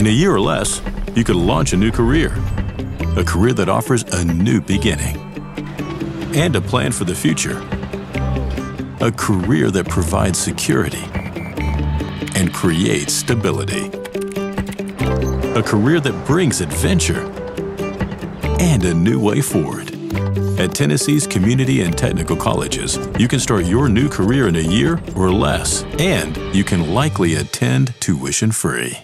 In a year or less, you could launch a new career, a career that offers a new beginning, and a plan for the future. A career that provides security and creates stability. A career that brings adventure and a new way forward. At Tennessee's community and technical colleges, you can start your new career in a year or less, and you can likely attend tuition free.